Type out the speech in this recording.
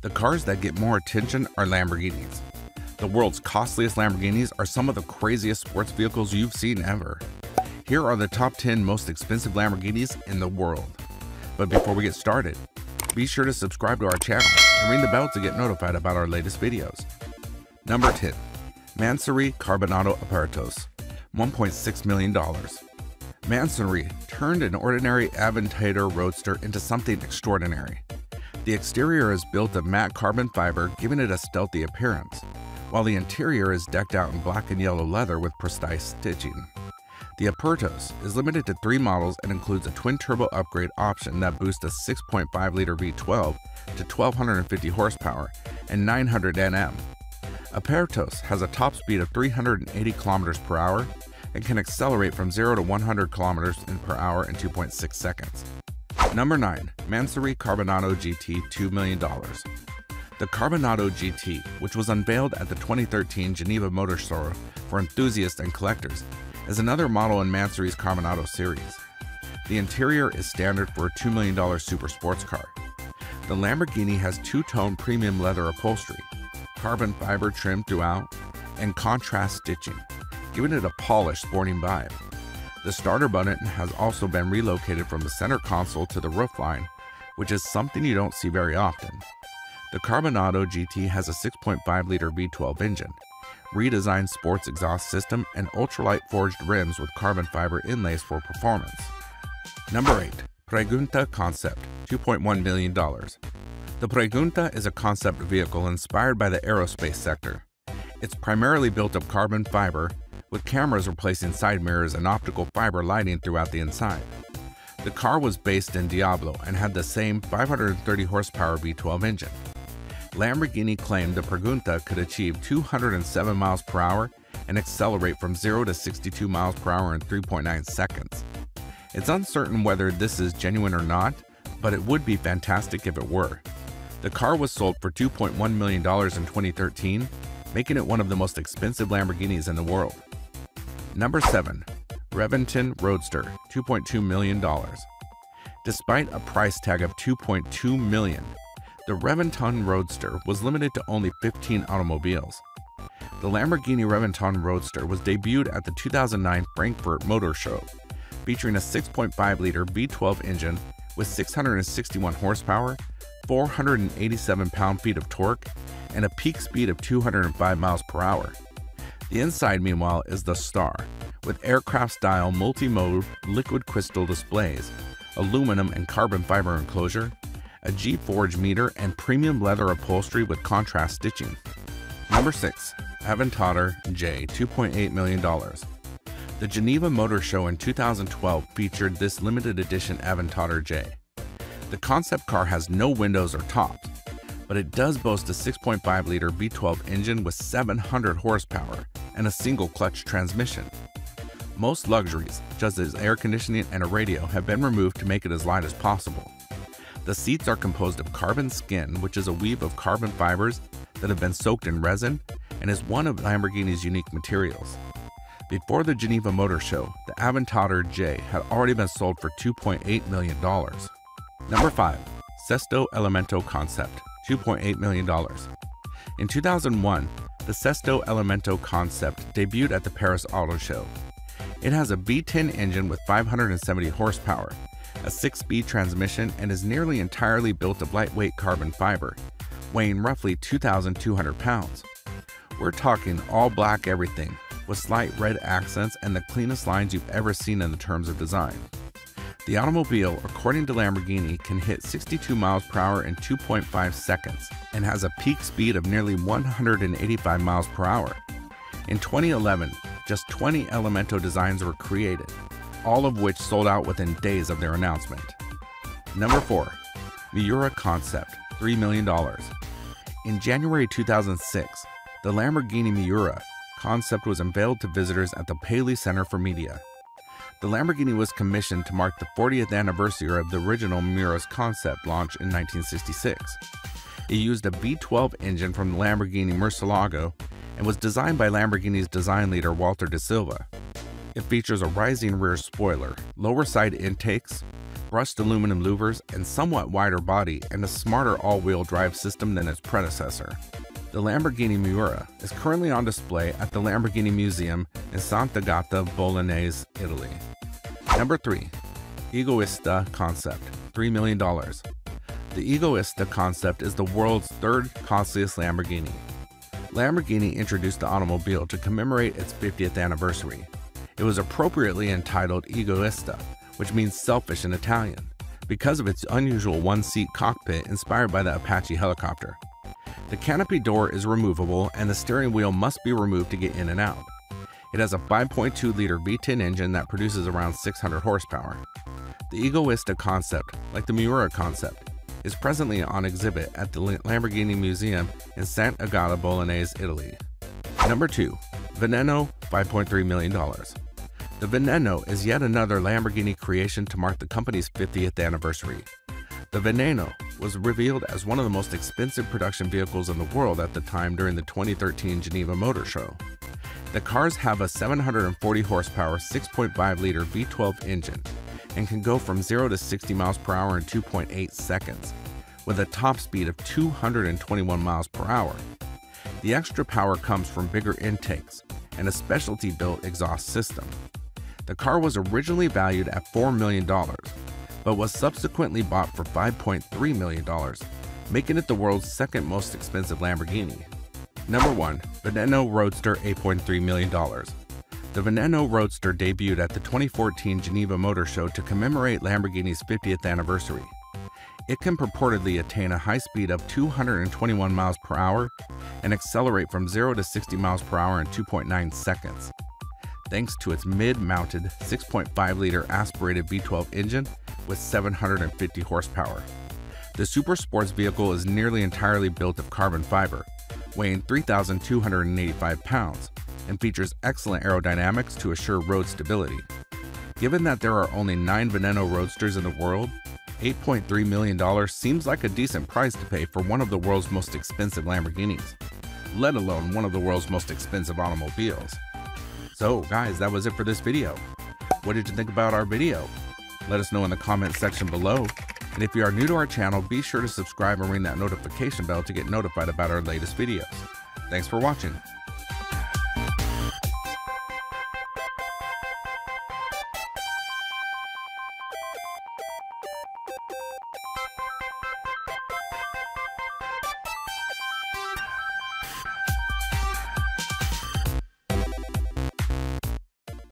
The cars that get more attention are Lamborghinis. The world's costliest Lamborghinis are some of the craziest sports vehicles you've seen ever. Here are the top 10 most expensive Lamborghinis in the world. But before we get started, be sure to subscribe to our channel and ring the bell to get notified about our latest videos. Number 10. Mansory Carbonado Apertos, $1.6 million. Mansory turned an ordinary Aventador Roadster into something extraordinary. The exterior is built of matte carbon fiber, giving it a stealthy appearance, while the interior is decked out in black and yellow leather with precise stitching. The Apertos is limited to three models and includes a twin-turbo upgrade option that boosts a 6.5-liter V12 to 1250 horsepower and 900 Nm. Apertos has a top speed of 380 km per hour and can accelerate from 0 to 100 km per hour in 2.6 seconds. Number 9. Mansory Carbonado GT $2 million. The Carbonado GT, which was unveiled at the 2013 Geneva Motor Show for enthusiasts and collectors, is another model in Mansory's Carbonado series. The interior is standard for a $2 million super sports car. The Lamborghini has two-tone premium leather upholstery, carbon fiber trim throughout, and contrast stitching, giving it a polished sporting vibe. The starter button has also been relocated from the center console to the roofline, which is something you don't see very often. The Carbonado GT has a 6.5-liter V12 engine, redesigned sports exhaust system, and ultralight forged rims with carbon fiber inlays for performance. Number 8. Pregunta Concept, $2.1 million. The Pregunta is a concept vehicle inspired by the aerospace sector. It's primarily built of carbon fiber, with cameras replacing side mirrors and optical fiber lighting throughout the inside. The car was based in Diablo and had the same 530 horsepower V12 engine. Lamborghini claimed the Pregunta could achieve 207 miles per hour and accelerate from 0 to 62 miles per hour in 3.9 seconds. It's uncertain whether this is genuine or not, but it would be fantastic if it were. The car was sold for $2.1 million in 2013, making it one of the most expensive Lamborghinis in the world. Number 7. Reventon Roadster, $2.2 million. Despite a price tag of 2.2 million, the Reventon Roadster was limited to only 15 automobiles. The Lamborghini Reventon Roadster was debuted at the 2009 Frankfurt Motor Show, featuring a 6.5-liter V12 engine with 661 horsepower, 487 pound-feet of torque, and a peak speed of 205 miles per hour. The inside, meanwhile, is the Star, with aircraft-style multi-mode liquid crystal displays, aluminum and carbon fiber enclosure, a G-Forge meter, and premium leather upholstery with contrast stitching. Number 6. Aventador J $2.8 million. The Geneva Motor Show in 2012 featured this limited edition Aventador J. The concept car has no windows or tops, but it does boast a 6.5 liter V12 engine with 700 horsepower and a single clutch transmission. Most luxuries, such as air conditioning and a radio, have been removed to make it as light as possible. The seats are composed of carbon skin, which is a weave of carbon fibers that have been soaked in resin and is one of Lamborghini's unique materials. Before the Geneva Motor Show, the Aventador J had already been sold for $2.8 million. Number 5. Sesto Elemento Concept, $2.8 million. In 2001, the Sesto Elemento concept debuted at the Paris Auto Show. It has a V10 engine with 570 horsepower, a 6-speed transmission, and is nearly entirely built of lightweight carbon fiber, weighing roughly 2,200 pounds. We're talking all black everything, with slight red accents and the cleanest lines you've ever seen in the terms of design. The automobile, according to Lamborghini, can hit 62 miles per hour in 2.5 seconds and has a peak speed of nearly 185 miles per hour. In 2011, just 20 Elemento designs were created, all of which sold out within days of their announcement. Number 4. Miura Concept, $3 million. In January 2006, the Lamborghini Miura concept was unveiled to visitors at the Paley Center for Media. The Lamborghini was commissioned to mark the 40th anniversary of the original Miura's concept launch in 1966. It used a V12 engine from the Lamborghini Murcielago and was designed by Lamborghini's design leader Walter de Silva. It features a rising rear spoiler, lower side intakes, brushed aluminum louvers, and somewhat wider body, and a smarter all-wheel drive system than its predecessor. The Lamborghini Miura is currently on display at the Lamborghini Museum in Sant'Agata Bolognese, Italy. Number 3. Egoista Concept, $3 million. The Egoista concept is the world's third costliest Lamborghini. Lamborghini introduced the automobile to commemorate its 50th anniversary. It was appropriately entitled Egoista, which means selfish in Italian, because of its unusual one-seat cockpit inspired by the Apache helicopter. The canopy door is removable and the steering wheel must be removed to get in and out. It has a 5.2 liter V10 engine that produces around 600 horsepower. The Egoista concept, like the Miura concept, is presently on exhibit at the Lamborghini Museum in Sant'Agata Bolognese, Italy. Number 2. Veneno, $5.3 million. The Veneno is yet another Lamborghini creation to mark the company's 50th anniversary. The Veneno was revealed as one of the most expensive production vehicles in the world at the time during the 2013 Geneva Motor Show. The cars have a 740 horsepower 6.5 liter V12 engine and can go from 0 to 60 miles per hour in 2.8 seconds, with a top speed of 221 miles per hour. The extra power comes from bigger intakes and a specialty built exhaust system. The car was originally valued at $4 million, but was subsequently bought for $5.3 million, making it the world's second most expensive Lamborghini. Number 1. Veneno Roadster $8.3 million. The Veneno Roadster debuted at the 2014 Geneva Motor Show to commemorate Lamborghini's 50th anniversary. It can purportedly attain a high speed of 221 miles per hour and accelerate from 0 to 60 miles per hour in 2.9 seconds. Thanks to its mid-mounted 6.5 liter aspirated V12 engine with 750 horsepower. The super sports vehicle is nearly entirely built of carbon fiber, weighing 3,285 pounds, and features excellent aerodynamics to assure road stability. Given that there are only 9 Veneno Roadsters in the world, $8.3 million seems like a decent price to pay for one of the world's most expensive Lamborghinis, let alone one of the world's most expensive automobiles. So guys, that was it for this video. What did you think about our video? Let us know in the comment section below. And if you are new to our channel, be sure to subscribe and ring that notification bell to get notified about our latest videos. Thanks for watching.